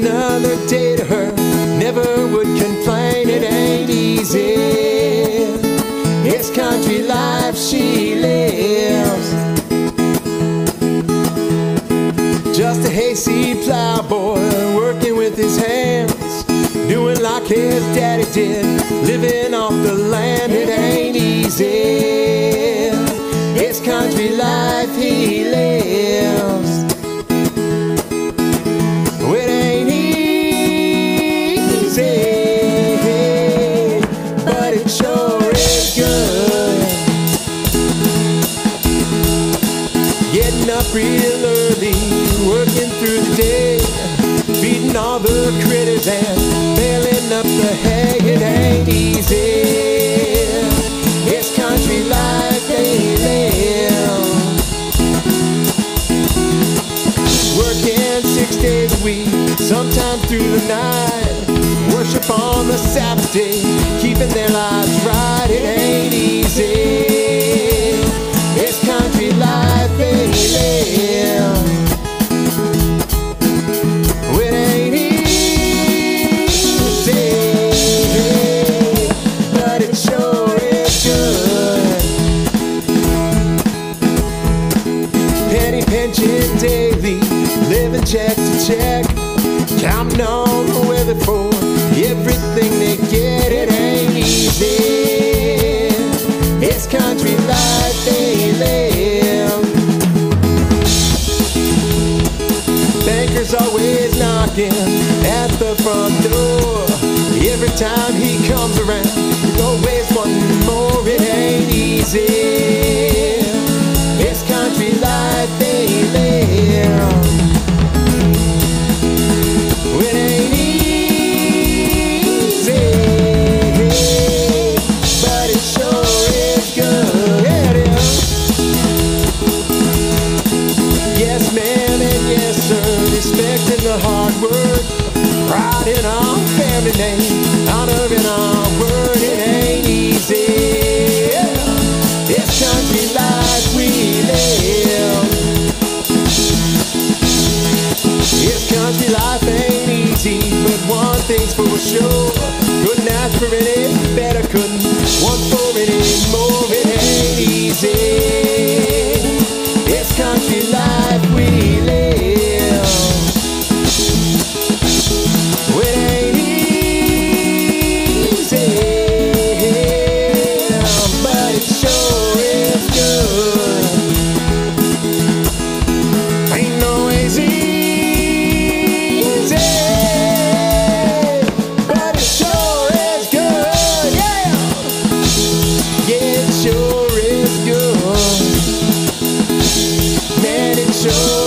another day to her. Never would complain, it ain't easy. It's country life she lives. Just a hayseed plowboy working with his hands, doing like his daddy did, living off the land. It ain't easy. It's country life he lives. Up real early, working through the day, beating all the critters and baling up the hay. It ain't easy. It's country life live. Working six days a week, sometimes through the night. Worship on the Sabbath day, keeping their lives right. Banker's always knocking at the front door. Every time he comes around, the hard work, pride in our family name, honor in our word. It ain't easy. This country life we live. This country life ain't easy, but one thing's for sure. Couldn't ask for any better, couldn't. One show.